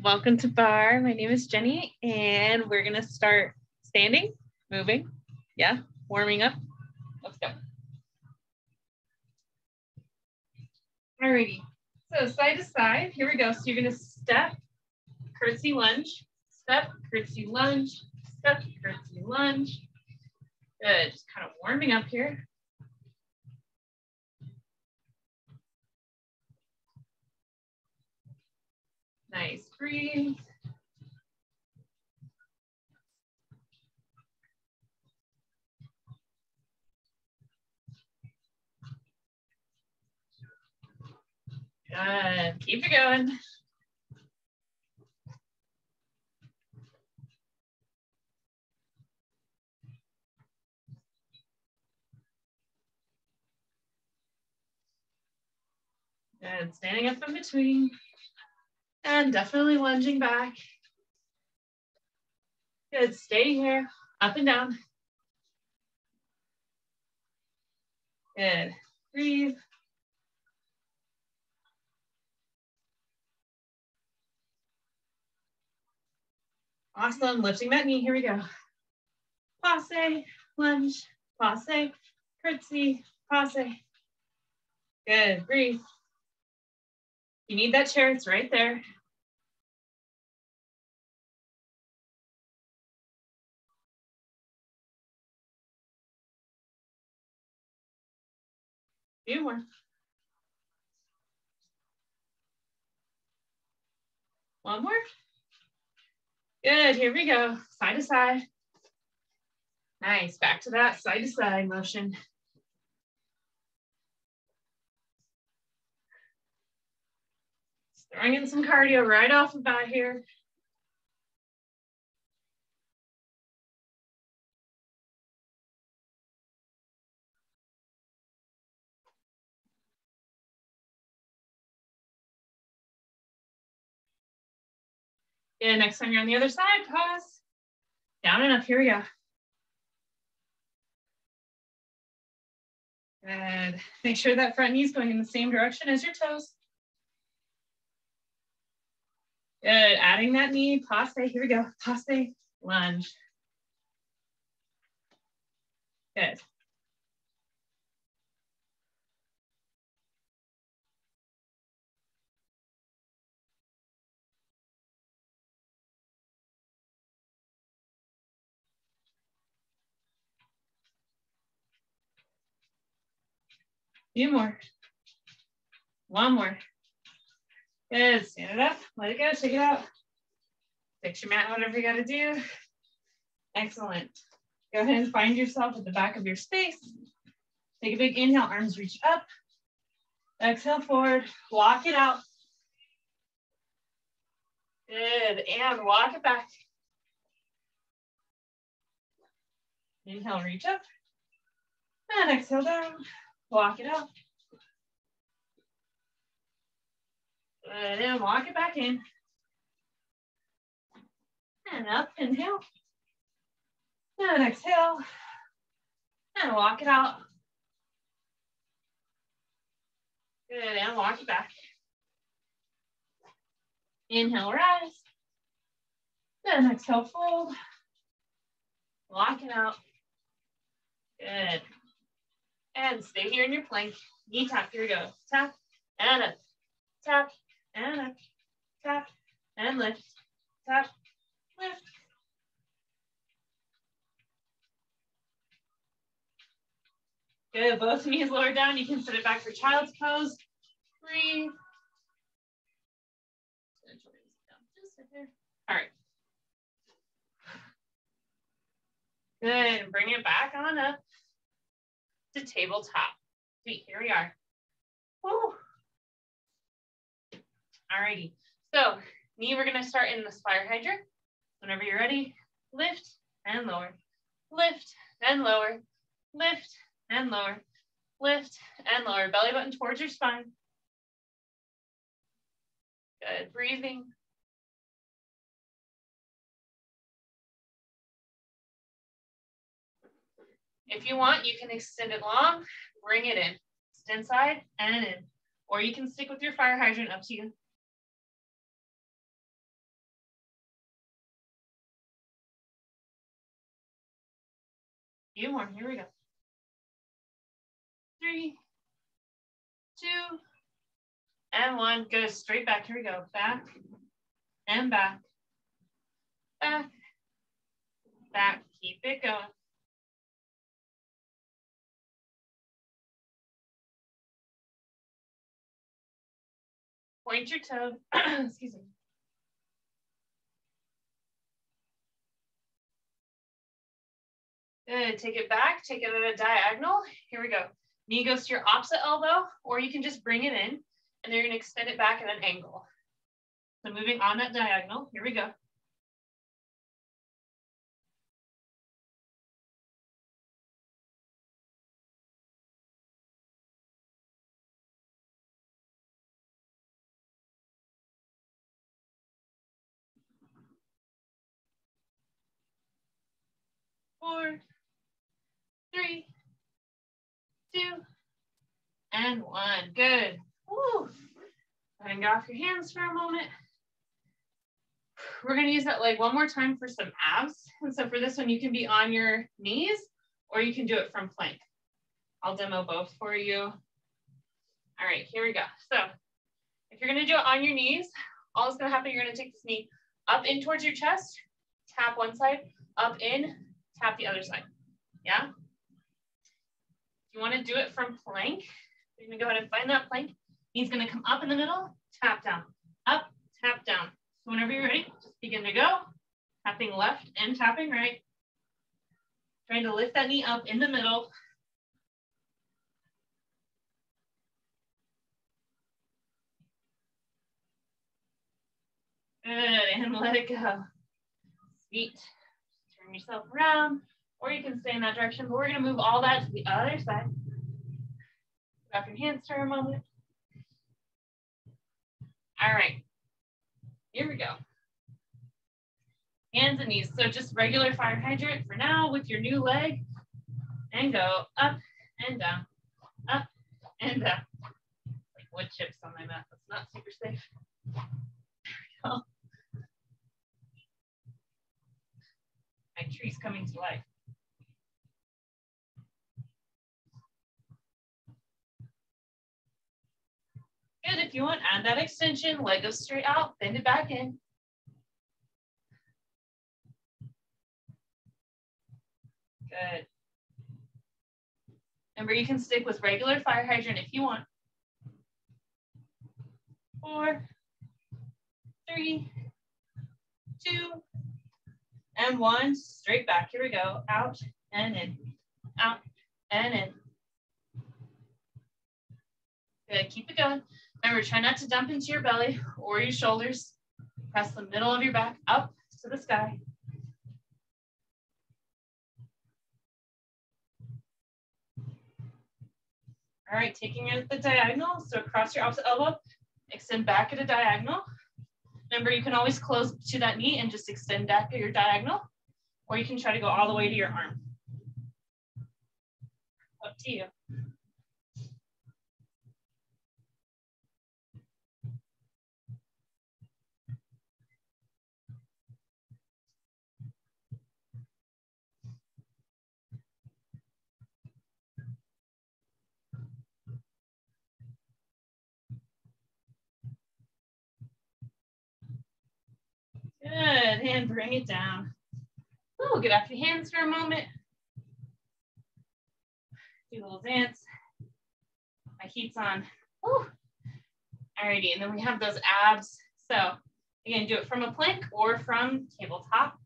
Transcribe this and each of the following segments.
Welcome to Barre. My name is Jenny, and we're gonna start standing, moving, yeah, warming up. Let's go. Alrighty, so side to side, here we go. So you're gonna step, curtsy lunge, step, curtsy lunge, step, curtsy lunge. Good, just kind of warming up here. Nice, breathe. Good, keep it going. Good, standing up in between. And definitely lunging back. Good, stay here, up and down. Good, breathe. Awesome, lifting that knee, here we go. Passe, lunge, passe, curtsy, passe. Good, breathe. You need that chair, it's right there. More. One more. Good, here we go, side to side. Nice, back to that side to side motion. Throwing in some cardio right off bat here. Good, next time you're on the other side, pause. Down and up, here we go. Good, make sure that front knee is going in the same direction as your toes. Good, adding that knee, passe, here we go, passe, lunge. Good. Few more. One more. Good, stand it up, let it go, shake it out. Fix your mat, whatever you gotta do. Excellent. Go ahead and find yourself at the back of your space. Take a big inhale, arms reach up. Exhale forward, walk it out. Good, and walk it back. Inhale, reach up. And exhale down. Walk it out. And then walk it back in. And up, inhale. And exhale. And walk it out. Good, and walk it back. Inhale, rise. Then exhale, fold. Walk it out. Good. And stay here in your plank. Knee tap, here we go. Tap and up, tap and up, tap and lift, tap, lift. Good, both knees lower down. You can sit it back for child's pose. Breathe. All right. Good, bring it back on up to tabletop. Sweet, here we are. Woo. Alrighty, so knee, we're gonna start in the fire hydrant. Whenever you're ready, lift and lower, lift and lower, lift and lower, lift and lower. Belly button towards your spine. Good, breathing. If you want, you can extend it long, bring it in, inside and in, or you can stick with your fire hydrant up to you. few more. Here we go. Three, two, and one. Go straight back. Here we go. Back and back. Back. Back. Keep it going. Point your toe. Excuse me. Good. Take it back. Take it at a diagonal. Here we go. Knee goes to your opposite elbow, or you can just bring it in, and then you're to extend it back at an angle. So moving on that diagonal. Here we go. four, three, two, and one. Good. Woo. Get off your hands for a moment. We're gonna use that leg one more time for some abs. And so for this one, you can be on your knees or you can do it from plank. I'll demo both for you. All right, here we go. So if you're gonna do it on your knees, all that's gonna happen, you're gonna take this knee up in towards your chest, tap one side, up in, tap the other side. Yeah? You want to do it from plank, you're gonna go ahead and find that plank. He's gonna come up in the middle, tap down, up, tap down. So whenever you're ready, just begin to go. Tapping left and tapping right. Trying to lift that knee up in the middle. Good, and let it go. Sweet turn yourself around, or you can stay in that direction, but we're gonna move all that to the other side. Wrap your hands for a moment. All right, here we go. Hands and knees. So just regular fire hydrant for now with your new leg and go up and down, up and down. Like wood chips on my mat. That's not super safe. There we go. my tree's coming to life. Good, if you want, add that extension, leg goes straight out, bend it back in. Good. Remember, you can stick with regular fire hydrant if you want. Four, three, two, and one, straight back. Here we go. Out and in, out and in. Good, keep it going. Remember, try not to dump into your belly or your shoulders. Press the middle of your back up to the sky. All right, taking it at the diagonal. So across your opposite elbow, extend back at a diagonal. Remember, you can always close to that knee and just extend back at your diagonal, or you can try to go all the way to your arm. Up to you. Good, and bring it down. Oh, get off your hands for a moment. Do a little dance. My heat's on. Ooh. Alrighty, and then we have those abs. So again, do it from a plank or from tabletop.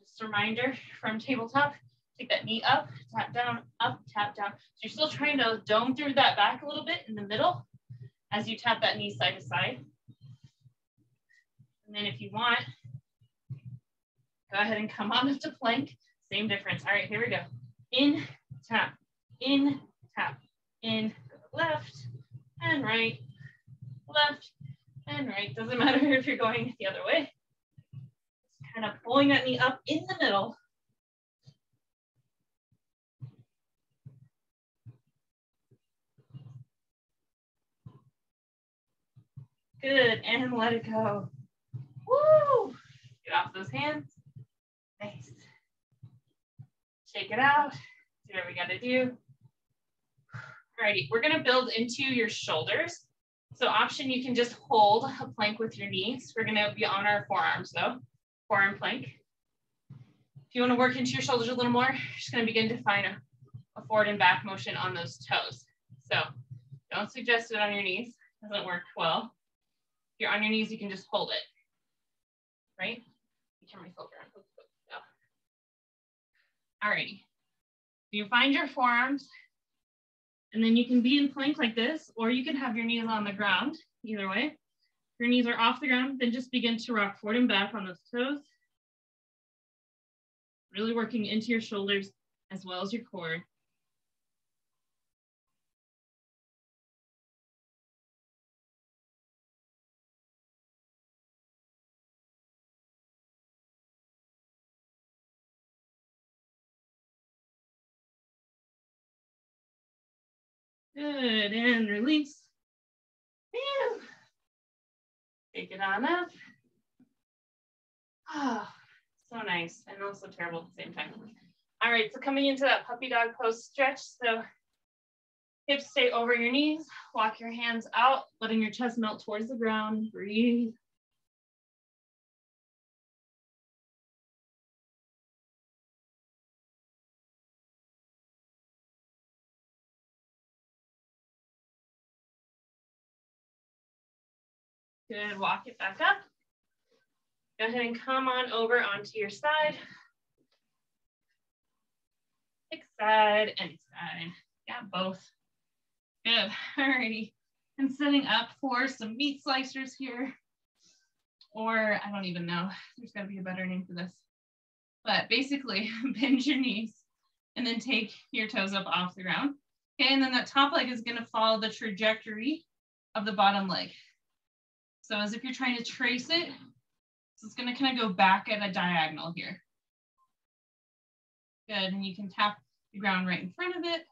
Just a reminder from tabletop, take that knee up, tap down, up, tap down. So you're still trying to dome through that back a little bit in the middle as you tap that knee side to side. And then if you want, go ahead and come on up to plank. Same difference. All right, here we go. In, tap, in, tap, in, left and right, left and right. Doesn't matter if you're going the other way. Just kind of pulling that knee up in the middle. Good, and let it go. Woo! Get off those hands. Nice. Shake it out. Do what we got to do. Alrighty, we're gonna build into your shoulders. So option, you can just hold a plank with your knees. We're gonna be on our forearms though, forearm plank. If you wanna work into your shoulders a little more, you're just gonna begin to find a, a forward and back motion on those toes. So don't suggest it on your knees, doesn't work well. If you're on your knees, you can just hold it, right? Turn myself around. Alrighty. You find your forearms, and then you can be in plank like this, or you can have your knees on the ground, either way. If your knees are off the ground, then just begin to rock forward and back on those toes. Really working into your shoulders as well as your core. Good, and release. And take it on up. Oh, so nice and also terrible at the same time. All right, so coming into that puppy dog pose stretch. So hips stay over your knees, walk your hands out, letting your chest melt towards the ground, breathe. Good, walk it back up. Go ahead and come on over onto your side. Pick side, any side. Yeah, both. Good, alrighty. And setting up for some meat slicers here. Or I don't even know, there's gotta be a better name for this. But basically, bend your knees and then take your toes up off the ground. Okay, and then that top leg is gonna follow the trajectory of the bottom leg. So as if you're trying to trace it, so it's gonna kind of go back at a diagonal here. Good, and you can tap the ground right in front of it.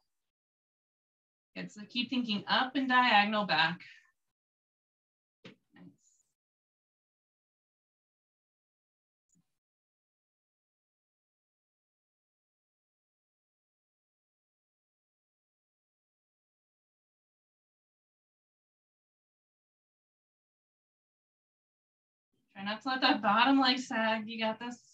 Good, so keep thinking up and diagonal back. Try not to let that bottom leg sag. You got this.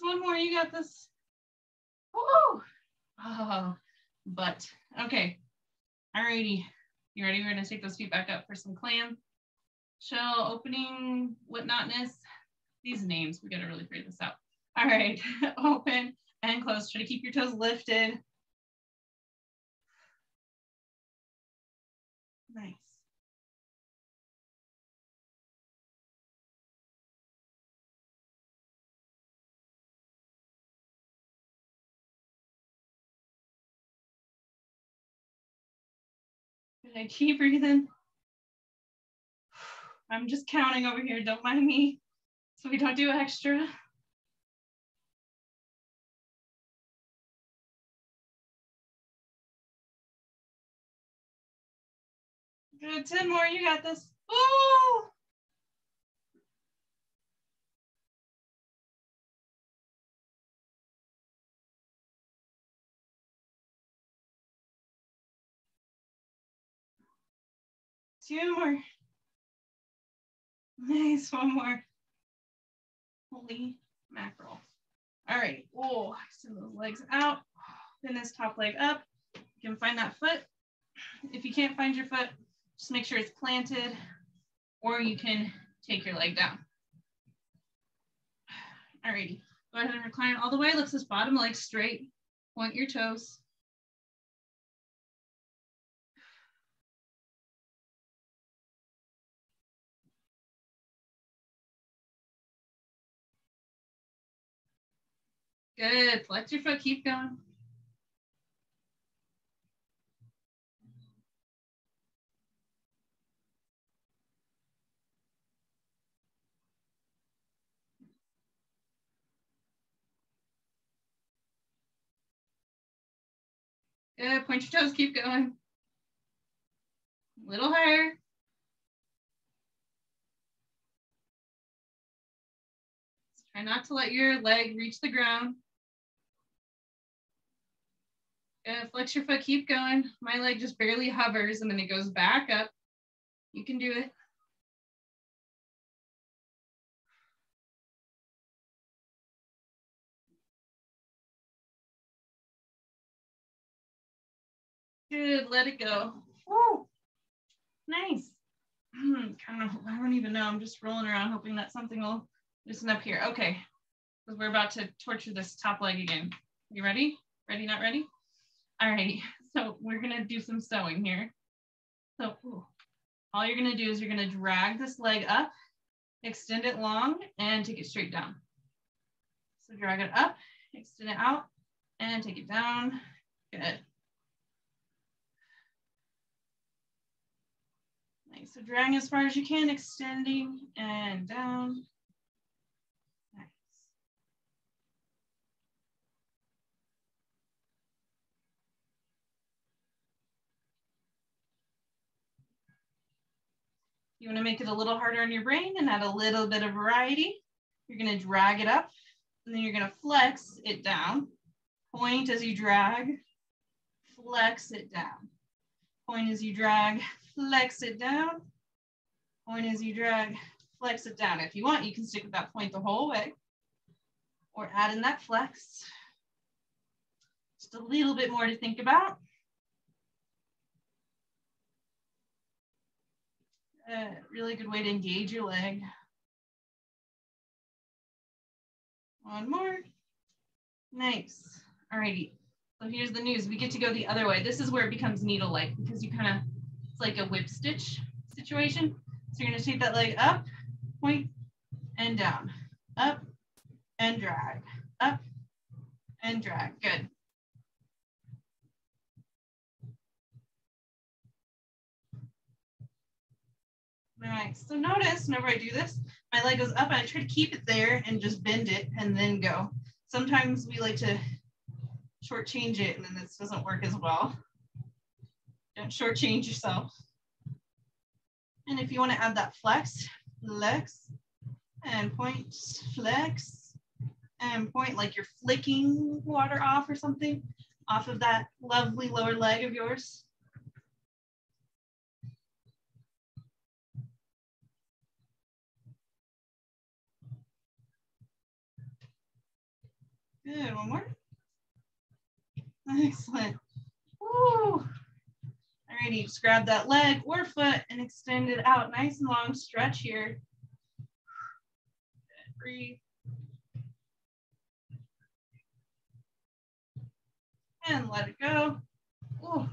One more, you got this. Woo! Oh, but okay. Alrighty, you ready? We're gonna take those feet back up for some clam. Shell opening, whatnotness. These names, we gotta really figure this out. All right, open and close. Try to keep your toes lifted. Nice. Okay, keep breathing. I'm just counting over here, don't mind me. So we don't do extra. Good, 10 more, you got this. Oh! Two more. Nice, one more. Holy mackerel. All right, oh, send those legs out. Pin this top leg up. You can find that foot. If you can't find your foot, just make sure it's planted or you can take your leg down. All righty, go ahead and recline all the way. Lift this bottom leg straight. Point your toes. Good. Flex your foot. Keep going. Good. Point your toes. Keep going. A little higher. Try not to let your leg reach the ground. Good. Flex your foot. Keep going. My leg just barely hovers and then it goes back up. You can do it. Good, let it go. Woo. Nice. Hmm, kind of, I don't even know. I'm just rolling around hoping that something will loosen up here. Okay, because we're about to torture this top leg again. You ready? Ready, not ready? All righty, so we're gonna do some sewing here. So ooh. all you're gonna do is you're gonna drag this leg up, extend it long, and take it straight down. So drag it up, extend it out, and take it down. Good. Nice. So dragging as far as you can, extending and down. You want to make it a little harder on your brain and add a little bit of variety. You're going to drag it up and then you're going to flex it down. Point as you drag, flex it down. Point as you drag, flex it down. Point as you drag, flex it down. If you want, you can stick with that point the whole way or add in that flex. Just a little bit more to think about. A really good way to engage your leg. One more. Nice. Alrighty. So here's the news. We get to go the other way. This is where it becomes needle-like because you kind of it's like a whip stitch situation. So you're gonna take that leg up, point, and down, up, and drag, up, and drag, good. All right, so notice whenever I do this, my leg goes up and I try to keep it there and just bend it and then go. Sometimes we like to shortchange it and then this doesn't work as well. Don't shortchange yourself. And if you want to add that flex, flex, and point, flex, and point like you're flicking water off or something off of that lovely lower leg of yours. Good, one more. Excellent. Woo. Alrighty, just grab that leg or foot and extend it out. Nice and long stretch here. Good, breathe. And let it go. Oh,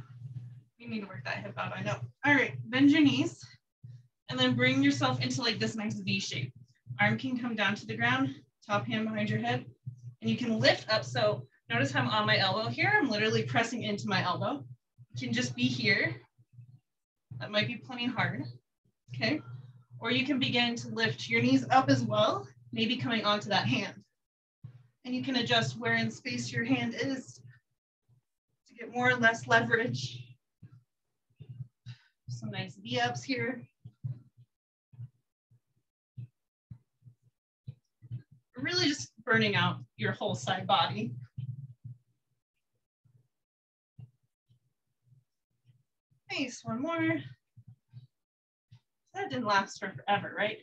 you need to work that hip out, I know. All right, bend your knees and then bring yourself into like this nice V shape. Arm can come down to the ground, top hand behind your head, and you can lift up. So notice how I'm on my elbow here. I'm literally pressing into my elbow can just be here. That might be plenty hard, okay? Or you can begin to lift your knees up as well, maybe coming onto that hand. And you can adjust where in space your hand is to get more or less leverage. Some nice V-ups here. Really just burning out your whole side body. Nice, one more. That didn't last for forever, right?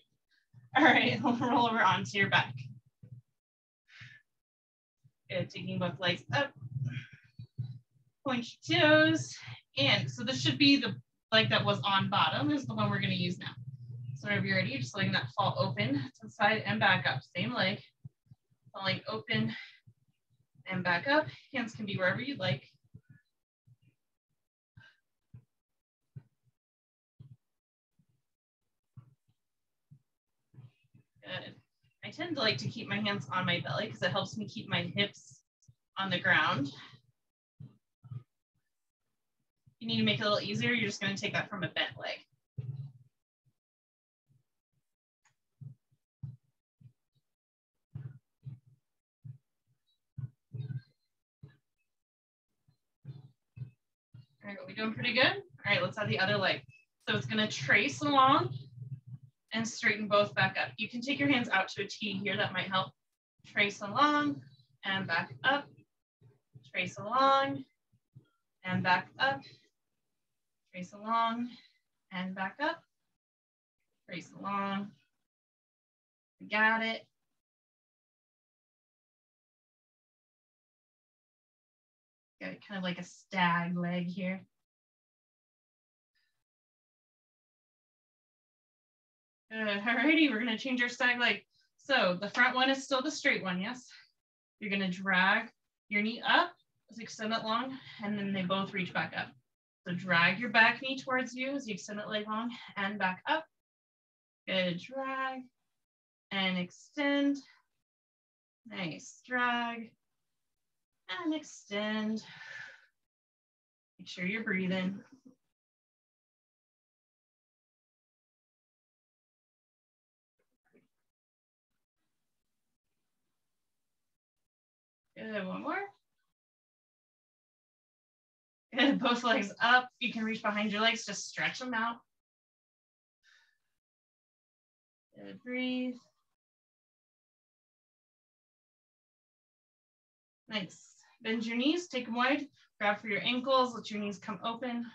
All right, we'll roll over onto your back. Good, taking both legs up. Point your toes. And so this should be the leg that was on bottom is the one we're gonna use now. So whenever you're ready, just letting that fall open to the side and back up. Same leg, falling open and back up. Hands can be wherever you'd like. Good. I tend to like to keep my hands on my belly because it helps me keep my hips on the ground. If you need to make it a little easier. You're just going to take that from a bent leg. Are we doing pretty good? All right, let's add the other leg. So it's gonna trace along and straighten both back up. You can take your hands out to a T here, that might help. Trace along and back up. Trace along and back up. Trace along and back up. Trace along. Got it. Kind of like a stag leg here. Good, alrighty, we're gonna change our stag leg. So the front one is still the straight one, yes? You're gonna drag your knee up, let's extend it long, and then they both reach back up. So drag your back knee towards you as you extend it leg long and back up. Good, drag and extend. Nice, drag and extend. Make sure you're breathing. Good, one more. Good, both legs up. You can reach behind your legs, just stretch them out. Good, breathe. Nice. Bend your knees, take them wide, grab for your ankles, let your knees come open.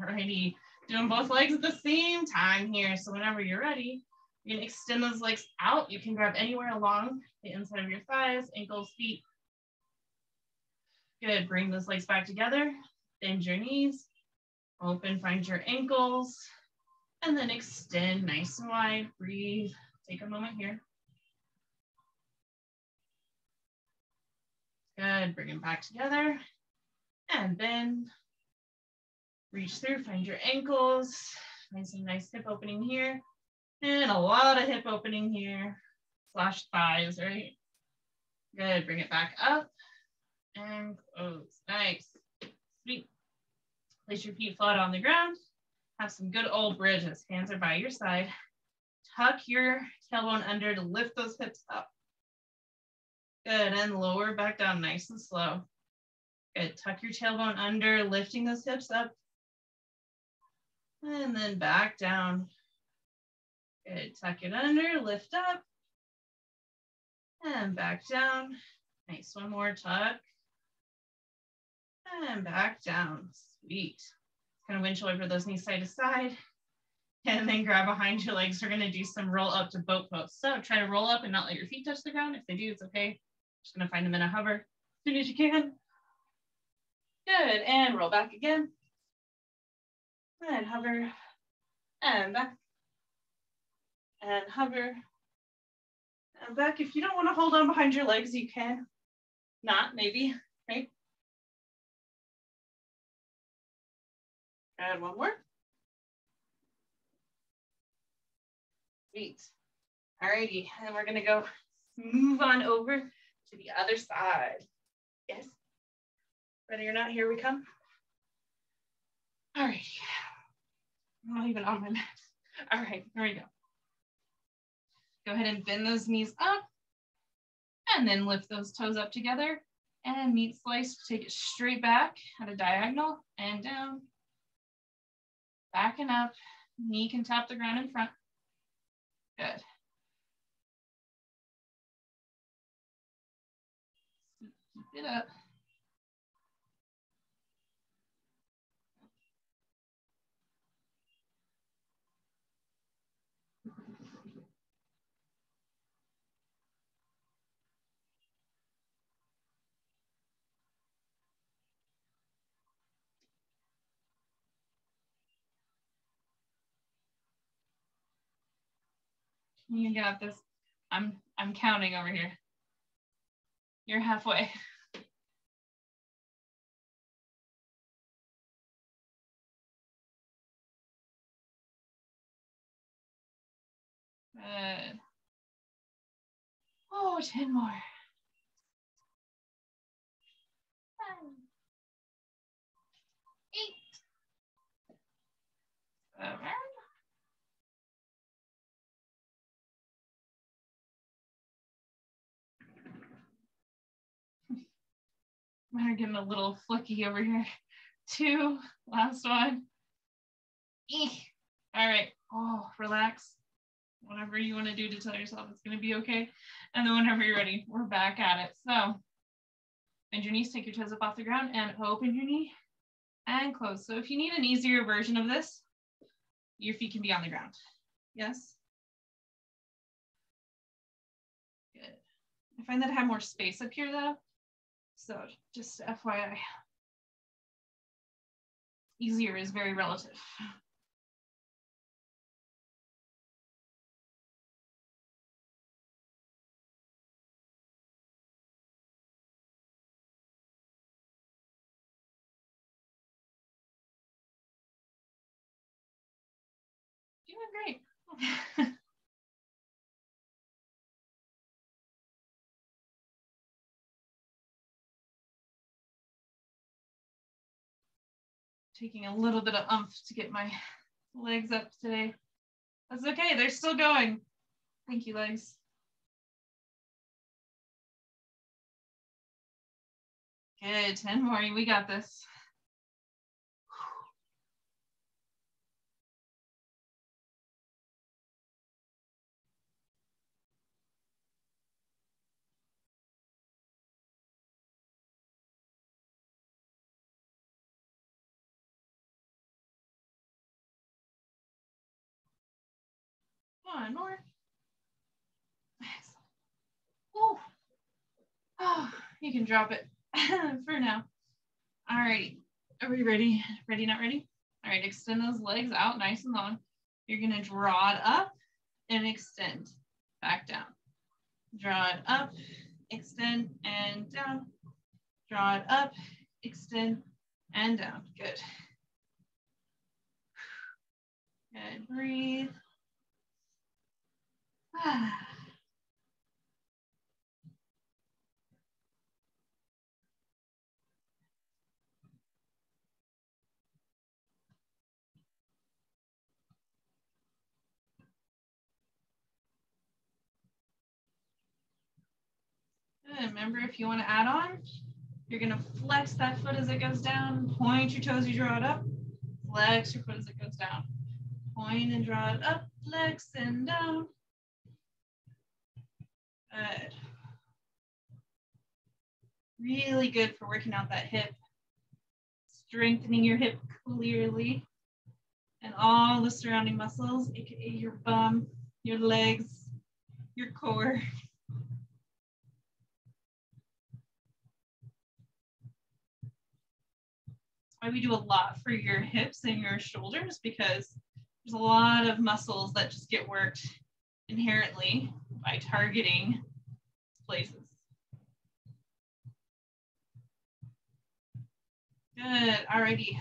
Alrighty, doing both legs at the same time here. So whenever you're ready, you can extend those legs out. You can grab anywhere along the inside of your thighs, ankles, feet. Good, bring those legs back together. Bend your knees, open, find your ankles, and then extend nice and wide. Breathe, take a moment here. Good, bring them back together. And then reach through, find your ankles. Find some nice hip opening here. And a lot of hip opening here, slash thighs, right? Good, bring it back up and close. Nice, sweet. Place your feet flat on the ground. Have some good old bridges. Hands are by your side. Tuck your tailbone under to lift those hips up. Good, and lower back down nice and slow. Good, tuck your tailbone under, lifting those hips up. And then back down. Good, tuck it under, lift up. And back down. Nice, one more tuck. And back down, sweet. Kind of windshield over those knees side to side. And then grab behind your legs. We're gonna do some roll up to boat pose. So try to roll up and not let your feet touch the ground. If they do, it's okay. Just gonna find them in a hover as soon as you can. Good, and roll back again. And hover, and back, and hover, and back. If you don't wanna hold on behind your legs, you can. Not, maybe, right? And one more. Sweet. Alrighty, and we're gonna go move on over to the other side. Yes. Ready or not, here we come. All right. I'm not even on my mat. All right, here we go. Go ahead and bend those knees up and then lift those toes up together and meat slice, take it straight back at a diagonal and down. Back and up, knee can tap the ground in front. Good. It up. You got this. I'm I'm counting over here. You're halfway. Good. Oh, 10 more. Nine, eight, getting a little flicky over here. Two, last one. Eek. All right. Oh, relax. Whatever you want to do to tell yourself it's going to be okay. And then whenever you're ready, we're back at it. So bend your knees, take your toes up off the ground and open your knee and close. So if you need an easier version of this, your feet can be on the ground. Yes? Good. I find that I have more space up here though. So just FYI. Easier is very relative. Doing great. taking a little bit of umph to get my legs up today. That's okay, they're still going. Thank you, legs. Good, 10 more, we got this. More. Oh, oh, you can drop it for now. All right, are we ready? Ready, not ready? All right, extend those legs out nice and long. You're gonna draw it up and extend, back down. Draw it up, extend and down. Draw it up, extend and down. Good. Good, breathe. Good. Remember, if you want to add on, you're going to flex that foot as it goes down, point your toes, you draw it up, flex your foot as it goes down. Point and draw it up, flex and down. Good. Really good for working out that hip, strengthening your hip clearly and all the surrounding muscles, AKA your bum, your legs, your core. why we do a lot for your hips and your shoulders because there's a lot of muscles that just get worked inherently by targeting places. Good, alrighty.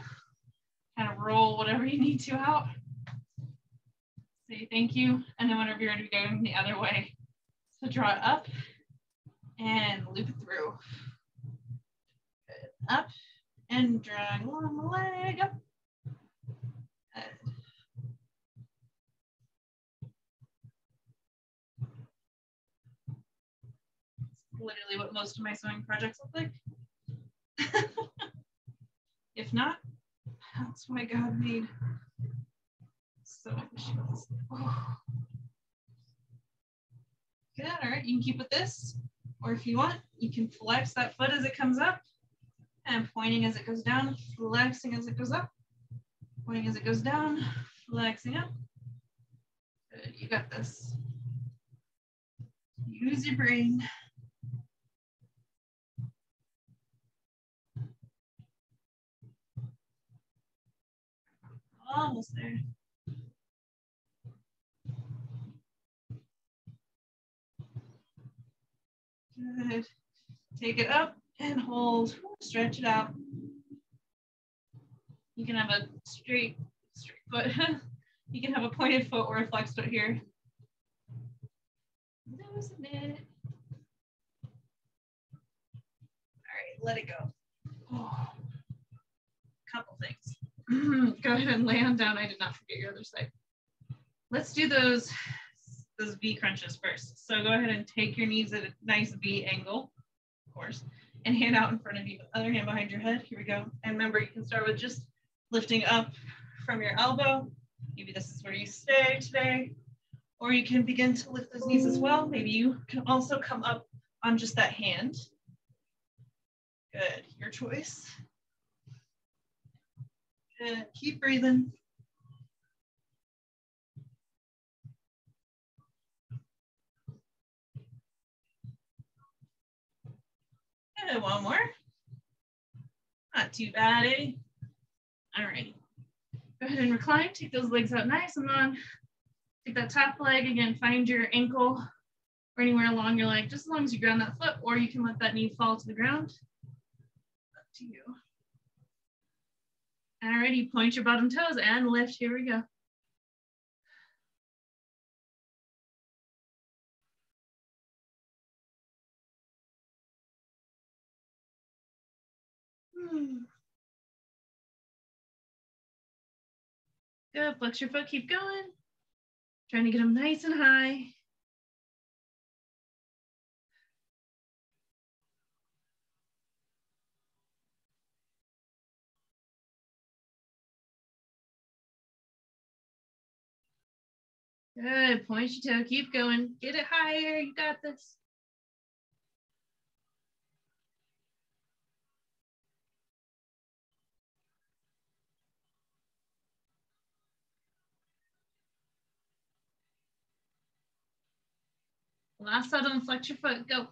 Kind of roll whatever you need to out. Say thank you, and then whenever you're ready to go the other way. So draw it up and loop it through. Good. Up and drag one leg up. Literally what most of my sewing projects look like. if not, that's why God made sewing machines. Oh. Good, all right, you can keep with this, or if you want, you can flex that foot as it comes up and pointing as it goes down, flexing as it goes up, pointing as it goes down, flexing up. Good, you got this. Use your brain. Almost there. Good. Take it up and hold. Stretch it out. You can have a straight, straight foot. you can have a pointed foot or a flexed foot here. Losing it. All right, let it go. Oh. Couple things. Mm-hmm. go ahead and lay on down. I did not forget your other side. Let's do those, those V crunches first. So go ahead and take your knees at a nice V angle, of course, and hand out in front of you. Other hand behind your head. Here we go. And remember, you can start with just lifting up from your elbow. Maybe this is where you stay today. Or you can begin to lift those knees as well. Maybe you can also come up on just that hand. Good, your choice. Good, keep breathing. Good, one more. Not too bad, eh? All right. Go ahead and recline. Take those legs out nice and long. Take that top leg again. Find your ankle or anywhere along your leg, just as long as you ground that foot, or you can let that knee fall to the ground. Up to you. Alrighty, point your bottom toes and lift. Here we go. Good, flex your foot, keep going. Trying to get them nice and high. Good, point your toe, keep going. Get it higher, you got this. Last side on flex your foot, go.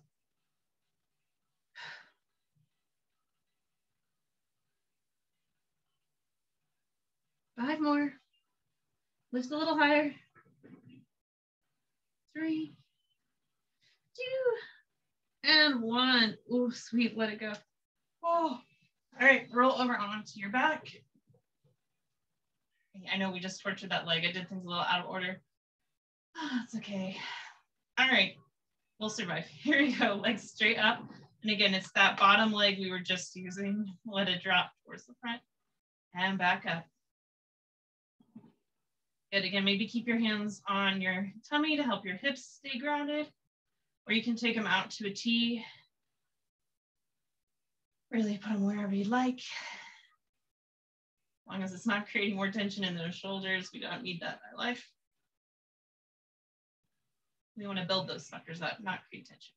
Five more. Lift a little higher. Three, two, and one. Oh, sweet, let it go. Oh, all right, roll over onto your back. I know we just tortured that leg. I did things a little out of order. Oh, it's okay. All right, we'll survive. Here we go, legs straight up. And again, it's that bottom leg we were just using. Let it drop towards the front and back up. Good, again, maybe keep your hands on your tummy to help your hips stay grounded, or you can take them out to a T. Really put them wherever you'd like. As long as it's not creating more tension in those shoulders, we don't need that in our life. We want to build those suckers up, not create tension.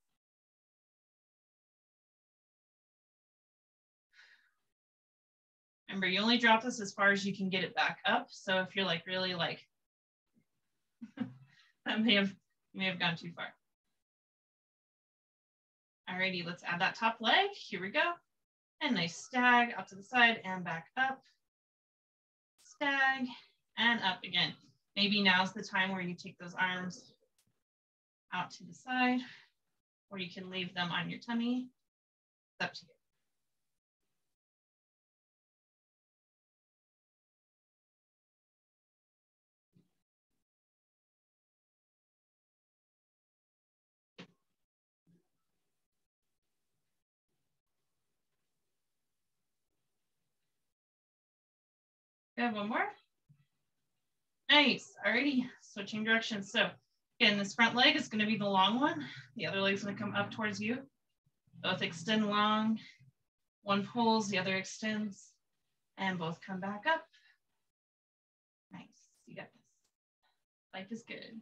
Remember, you only drop this as far as you can get it back up. So if you're like really like, that may have, may have gone too far. Alrighty, let's add that top leg. Here we go. And nice stag out to the side and back up. Stag and up again. Maybe now's the time where you take those arms out to the side, or you can leave them on your tummy. It's up to you. Good, one more. Nice, alrighty, switching directions. So Again, this front leg is gonna be the long one. The other leg's gonna come up towards you. Both extend long. One pulls, the other extends, and both come back up. Nice, you got this. Life is good.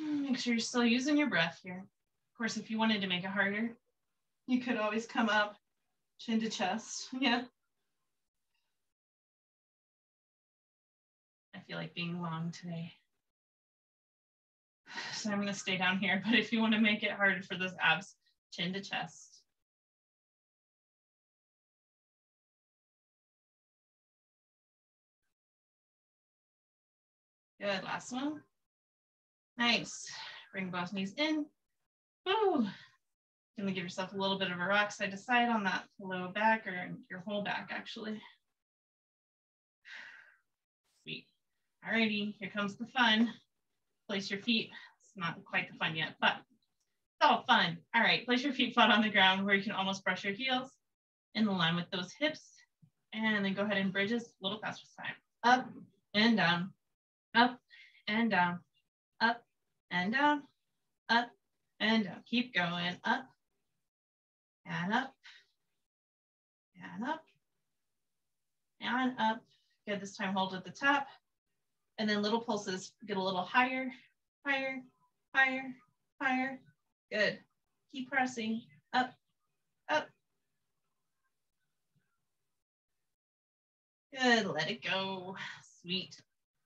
Mm, make sure you're still using your breath here. Of course, if you wanted to make it harder, you could always come up chin to chest. Yeah. I feel like being long today. So I'm gonna stay down here, but if you wanna make it harder for those abs, chin to chest. Good, last one. Nice. Bring both knees in. Can gonna give yourself a little bit of a rock side to side on that low back or your whole back actually. Sweet. Alrighty, here comes the fun. Place your feet. It's not quite the fun yet, but it's all fun. All right, place your feet flat on the ground where you can almost brush your heels in the line with those hips. And then go ahead and bridges a little faster time. Up and down, up and down, and down, up and down. Keep going, up and up and up and up. Good, this time hold at the top. And then little pulses, get a little higher, higher, higher, higher. Good. Keep pressing up, up. Good, let it go. Sweet.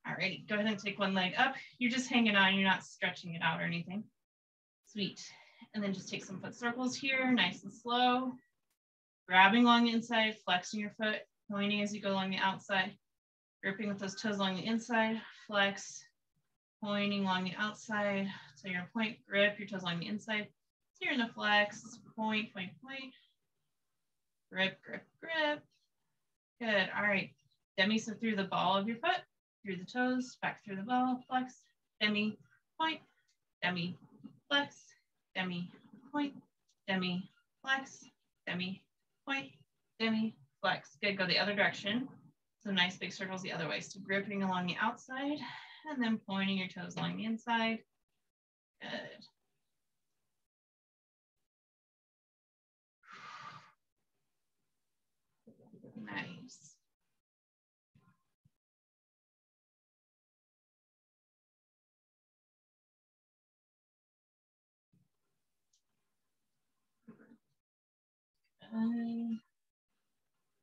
All righty, go ahead and take one leg up. You're just hanging on, you're not stretching it out or anything. Sweet. And then just take some foot circles here, nice and slow. Grabbing along the inside, flexing your foot, pointing as you go along the outside. Gripping with those toes along the inside, flex, pointing along the outside. So you're gonna point, grip your toes along the inside. So you're gonna flex, point, point, point. Grip, grip, grip. Good, all right. Demi so through the ball of your foot, through the toes, back through the ball, flex, demi, point, demi, flex, demi, point, demi, flex, demi, point, demi, flex. Good, go the other direction. So nice big circles the other way. So gripping along the outside and then pointing your toes along the inside. Good. Nice.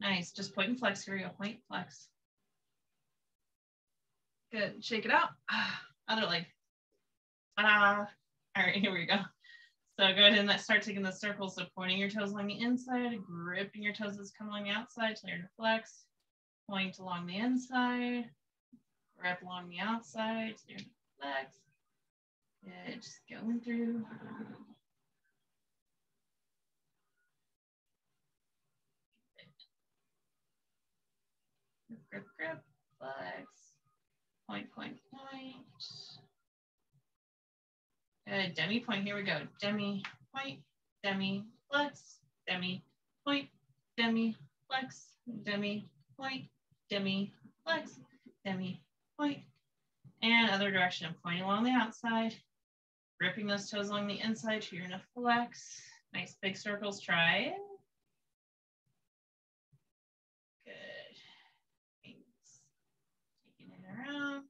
Nice. Just point and flex. Here we go. Point, flex. Good. Shake it out. Other leg. Ah. All right, here we go. So go ahead and start taking the circles. So pointing your toes along the inside, gripping your toes as come along the outside, so you're flex. Point along the inside, grip along the outside, so you're flex. Good, just going through. Grip, grip, flex, point, point, point. Good, demi point, here we go. Demi, point, demi, flex, demi, point, demi, flex, demi, point, demi, flex, demi, point. And other direction, pointing along the outside, gripping those toes along the inside, you're gonna flex. Nice big circles, try it. around.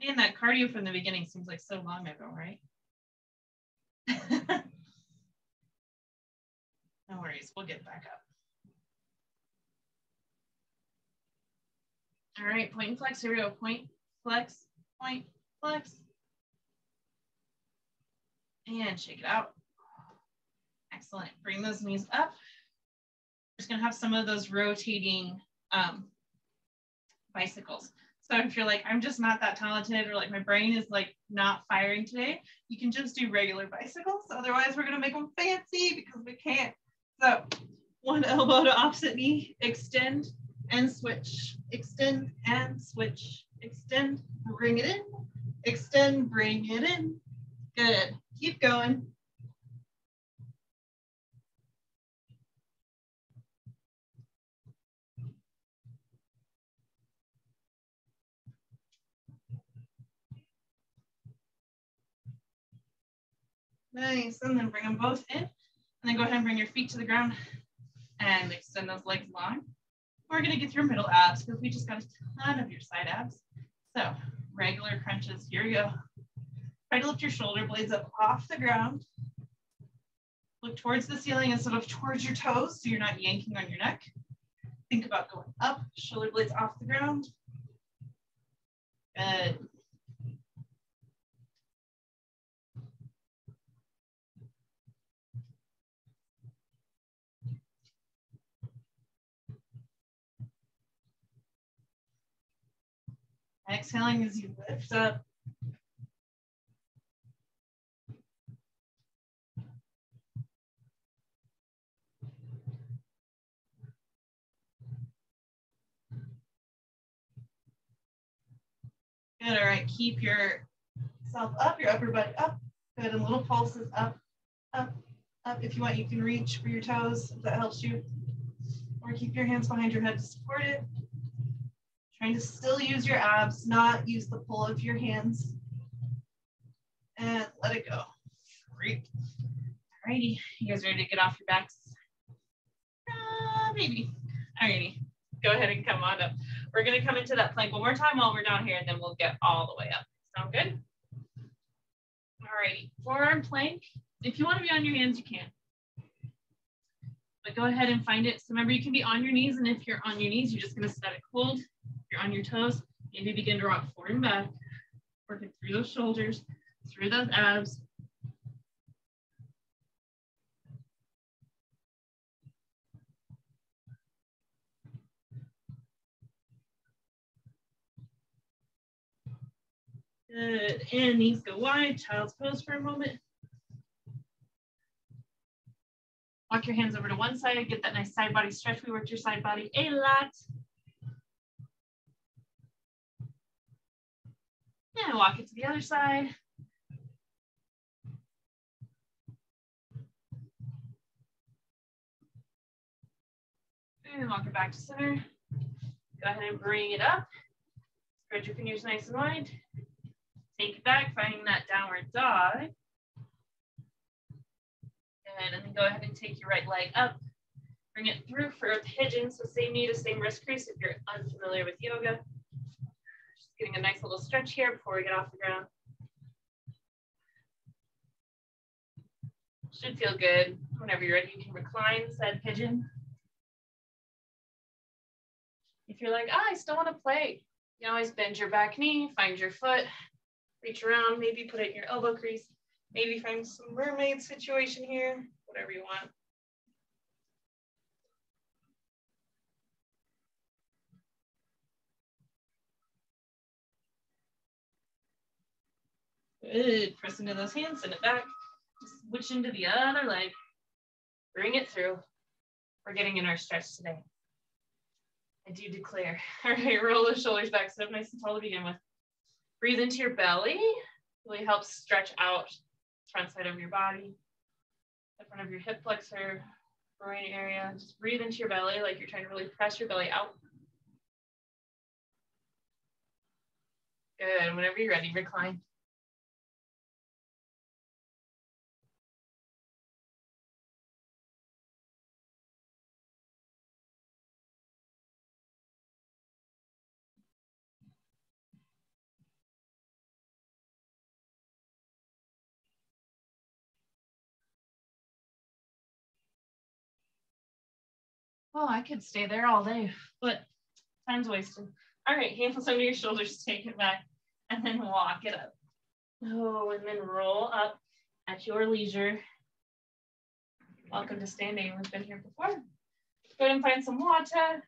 Man, that cardio from the beginning seems like so long ago, right? no worries, we'll get back up. All right, point and flex, here we go. Point, flex, point, flex. And shake it out. Excellent, bring those knees up. We're just gonna have some of those rotating um, bicycles. So if you're like, I'm just not that talented or like my brain is like not firing today, you can just do regular bicycles. Otherwise we're gonna make them fancy because we can't. So one elbow to opposite knee, extend and switch, extend and switch, extend, bring it in, extend, bring it in. Good, keep going. Nice, and then bring them both in. And then go ahead and bring your feet to the ground and extend those legs long. We're gonna get your middle abs because we just got a ton of your side abs. So regular crunches, here we go. Try to lift your shoulder blades up off the ground. Look towards the ceiling instead of towards your toes so you're not yanking on your neck. Think about going up, shoulder blades off the ground. Good. Exhaling as you lift up. Good, all right, keep yourself up, your upper body up. Good, and little pulses up, up, up. If you want, you can reach for your toes if that helps you. Or keep your hands behind your head to support it. Trying to still use your abs, not use the pull of your hands. And let it go. Great. Alrighty, you guys ready to get off your backs? Uh, maybe. Alrighty, go ahead and come on up. We're gonna come into that plank one more time while we're down here, and then we'll get all the way up. Sound good? Alrighty, forearm plank. If you wanna be on your hands, you can. But go ahead and find it. So remember, you can be on your knees, and if you're on your knees, you're just gonna static hold. If you're on your toes, maybe begin to rock forward and back, working through those shoulders, through those abs, Good, and knees go wide, child's pose for a moment. Walk your hands over to one side, get that nice side body stretch. We worked your side body a lot. And walk it to the other side. And walk it back to center. Go ahead and bring it up. Spread your fingers nice and wide. Take it back, finding that downward dog. And then go ahead and take your right leg up. Bring it through for a pigeon. So same knee to same wrist crease if you're unfamiliar with yoga. Just getting a nice little stretch here before we get off the ground. Should feel good. Whenever you're ready, you can recline said pigeon. If you're like, oh, I still want to play, you can always bend your back knee, find your foot, reach around, maybe put it in your elbow crease, maybe find some mermaid situation here, whatever you want. Good, press into those hands, send it back. Switch into the other leg. Bring it through. We're getting in our stretch today. I do declare. All right, roll the shoulders back, sit up nice and tall to begin with. Breathe into your belly. Really helps stretch out front side of your body, the front of your hip flexor, groin area. Just breathe into your belly like you're trying to really press your belly out. Good. Whenever you're ready, recline. Oh, I could stay there all day, but time's wasted. All right, hands under your shoulders, take it back, and then walk it up. Oh, and then roll up at your leisure. Welcome to standing. We've been here before. Go ahead and find some water.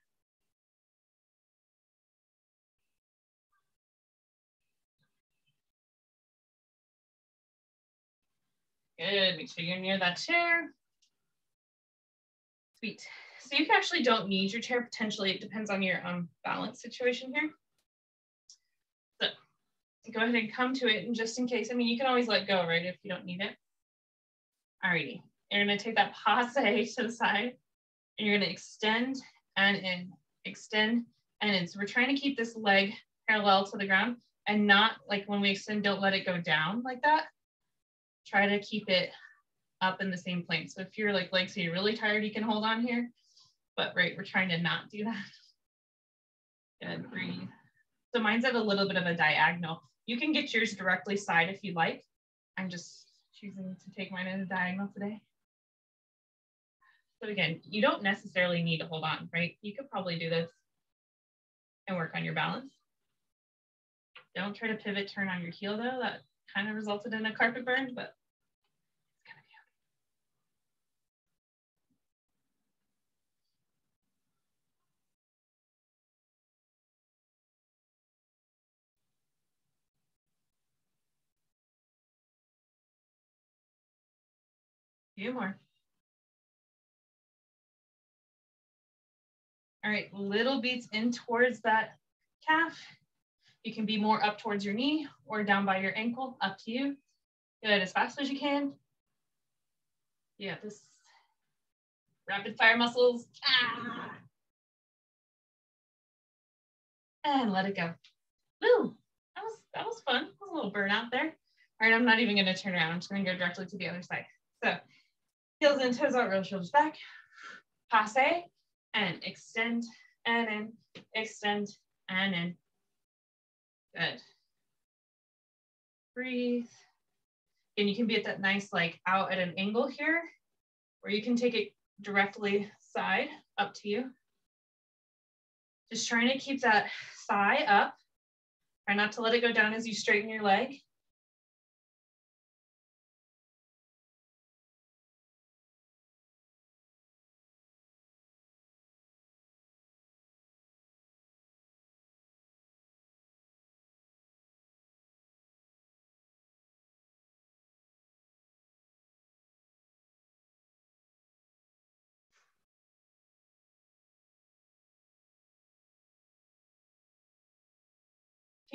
Good, make sure you're near that chair. Sweet. So you actually don't need your chair potentially. It depends on your um, balance situation here. So go ahead and come to it and just in case, I mean, you can always let go, right? If you don't need it. Alrighty, you're gonna take that passe to the side and you're gonna extend and in, extend and in. So we're trying to keep this leg parallel to the ground and not like when we extend, don't let it go down like that. Try to keep it up in the same plane. So if you're like legs, you're really tired, you can hold on here but right, we're trying to not do that. Good, breathe. So mine's at a little bit of a diagonal. You can get yours directly side if you like. I'm just choosing to take mine at a diagonal today. So again, you don't necessarily need to hold on, right? You could probably do this and work on your balance. Don't try to pivot turn on your heel though. That kind of resulted in a carpet burn, but few more. All right, little beats in towards that calf. You can be more up towards your knee or down by your ankle, up to you. Good, as fast as you can. Yeah, this rapid fire muscles. Ah. And let it go. Woo, that was, that was fun. That was a little burnout there. All right, I'm not even gonna turn around. I'm just gonna go directly to the other side. So heels in, toes out, real shoulders back. Passe and extend and in, extend and in. Good. Breathe. And you can be at that nice like out at an angle here, or you can take it directly side, up to you. Just trying to keep that thigh up. Try not to let it go down as you straighten your leg.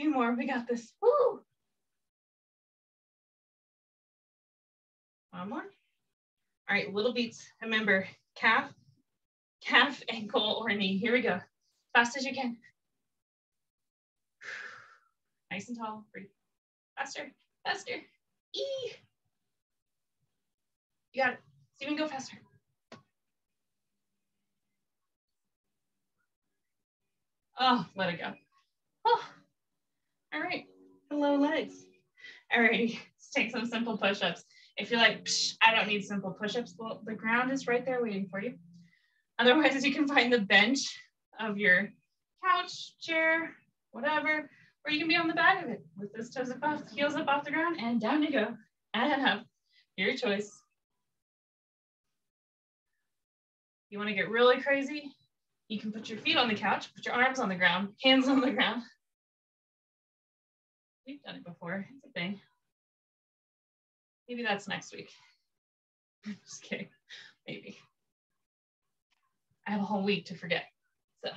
Few more. We got this. Woo! One more. All right, little beats. Remember, calf, calf, ankle, or knee. Here we go. Fast as you can. Nice and tall. Breathe. Faster, faster. E. You got it. See even go faster. Oh, let it go. Hello legs. All right, let's take some simple push-ups. If you're like, I don't need simple push-ups, well, the ground is right there waiting for you. Otherwise, you can find the bench of your couch, chair, whatever, or you can be on the back of it with those toes up heels up off the ground, and down you go, and up. Your choice. You want to get really crazy? You can put your feet on the couch, put your arms on the ground, hands on the ground, We've done it before. It's a thing. Maybe that's next week. I'm Just kidding. Maybe. I have a whole week to forget. So.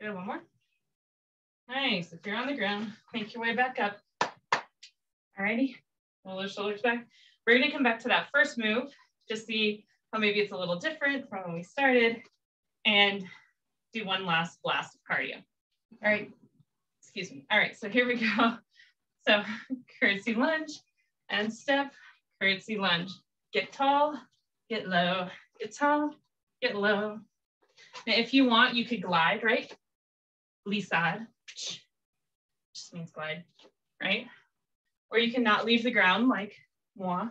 Good, one more. Nice. If you're on the ground, make your way back up. Alrighty. Roll those shoulders back. We're gonna come back to that first move to see how maybe it's a little different from when we started. And do one last blast of cardio. All right, excuse me. All right, so here we go. So curtsy lunge and step, curtsy lunge. Get tall, get low, get tall, get low. Now, if you want, you could glide, right? Glissade, just means glide, right? Or you can not leave the ground like moi.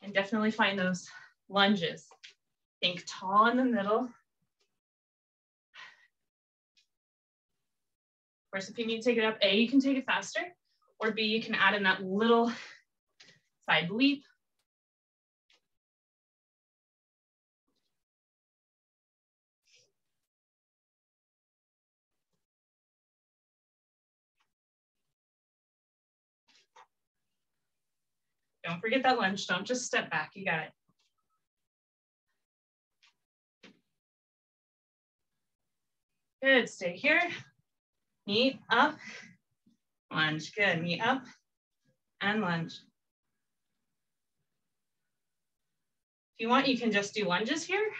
And definitely find those lunges. Think tall in the middle. Of course, if you need to take it up, A, you can take it faster, or B, you can add in that little side leap. Don't forget that lunge. Don't just step back. You got it. Good, stay here. Knee up, lunge. Good, knee up and lunge. If you want, you can just do lunges here.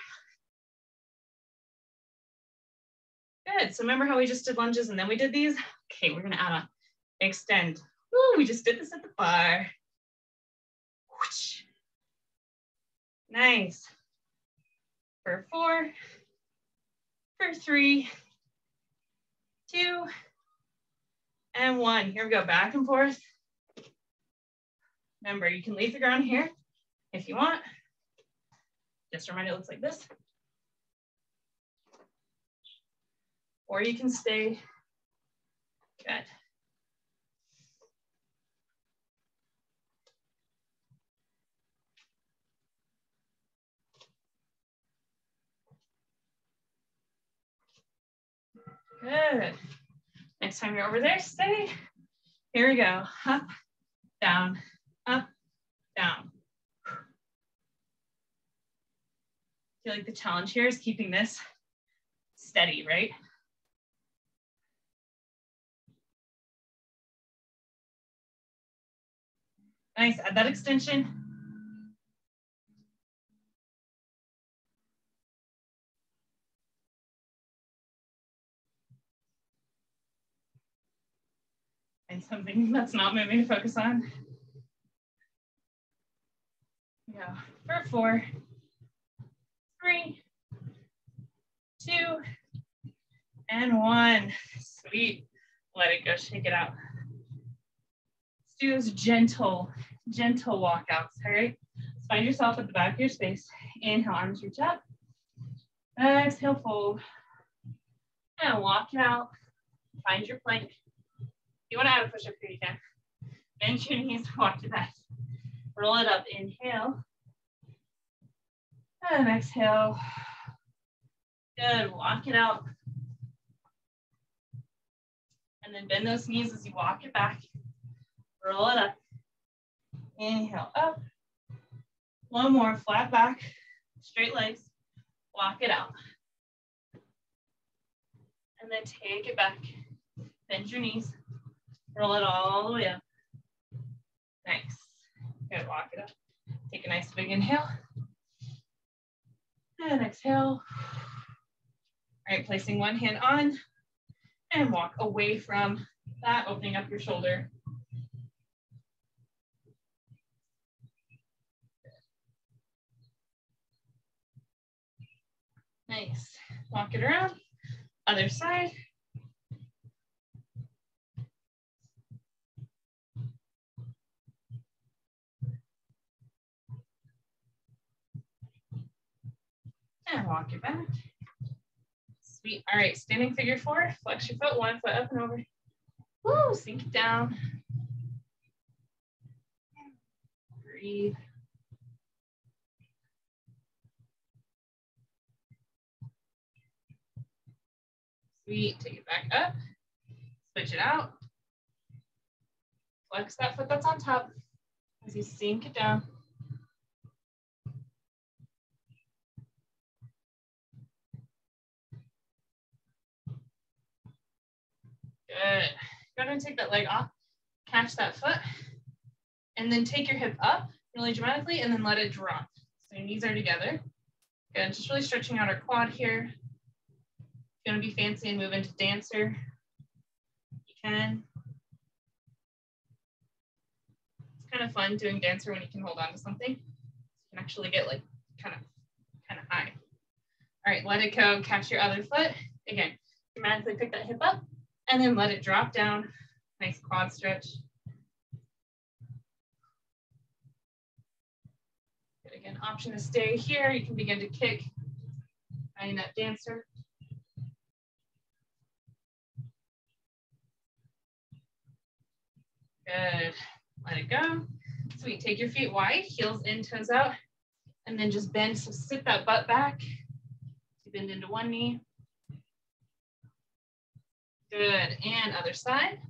Good, so remember how we just did lunges and then we did these? Okay, we're gonna add on, extend. Woo, we just did this at the barre. Whoosh. Nice. For four, for three, two, and one. Here we go, back and forth. Remember, you can leave the ground here if you want. Just a reminder, it looks like this. Or you can stay good. Good. Next time you're over there, stay. Here we go. Up, down, up, down. feel like the challenge here is keeping this steady, right? Nice, add that extension. Something that's not moving to focus on. Yeah, for four, three, two, and one. Sweet. Let it go, shake it out. Let's do those gentle, gentle walkouts, all right? Find yourself at the back of your space. Inhale, arms reach up. Exhale, fold. And walk out. Find your plank. You want to add a push-up here, you can. Bend your knees, walk to that. Roll it up, inhale. And exhale. Good, walk it out. And then bend those knees as you walk it back. Roll it up. Inhale, up. One more, flat back, straight legs. Walk it out. And then take it back. Bend your knees. Roll it all the way up. Nice. Good, walk it up. Take a nice big inhale. And exhale. All right, placing one hand on and walk away from that, opening up your shoulder. Nice. Walk it around. Other side. Walk it back. Sweet. All right, standing figure four. Flex your foot, one foot up and over. Woo, sink it down. Breathe. Sweet, take it back up. Switch it out. Flex that foot that's on top as you sink it down. Good. Go ahead and take that leg off, catch that foot, and then take your hip up really dramatically and then let it drop. So your knees are together. Good, just really stretching out our quad here. If you wanna be fancy and move into dancer, you can. It's kind of fun doing dancer when you can hold on to something. You can actually get like kind of, kind of high. All right, let it go, catch your other foot. Again, dramatically pick that hip up, and then let it drop down. Nice quad stretch. Good, again, option to stay here. You can begin to kick, that dancer. Good, let it go. Sweet, take your feet wide, heels in, toes out, and then just bend, so sit that butt back. Bend into one knee, Good, and other side.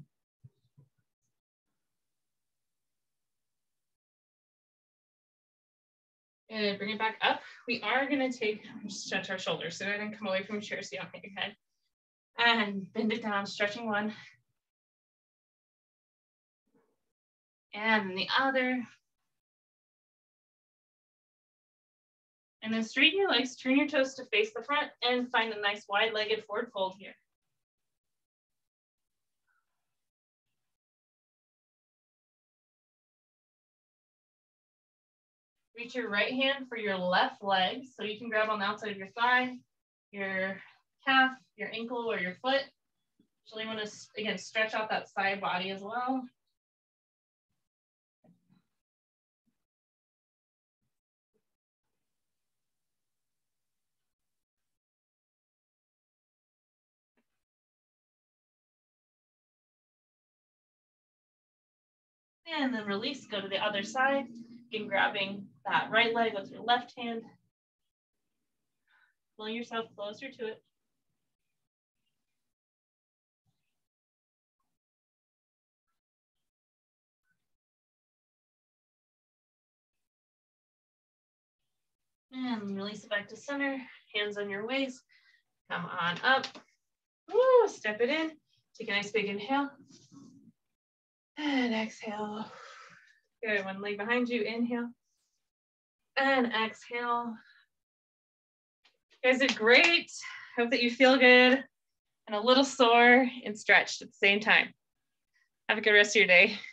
Good, bring it back up. We are gonna take, stretch our shoulders so I didn't come away from your chair so you don't hit your head. And bend it down, stretching one. And the other. And then straighten your legs, turn your toes to face the front and find a nice wide-legged forward fold here. Reach your right hand for your left leg. So you can grab on the outside of your thigh, your calf, your ankle, or your foot. So you want to, again, stretch out that side body as well. And then release, go to the other side. Again, grabbing that right leg with your left hand. pulling yourself closer to it. And release it back to center, hands on your waist. Come on up. Woo, step it in. Take a nice big inhale. And exhale. Good, one leg behind you, inhale. And exhale. You guys did great. Hope that you feel good and a little sore and stretched at the same time. Have a good rest of your day.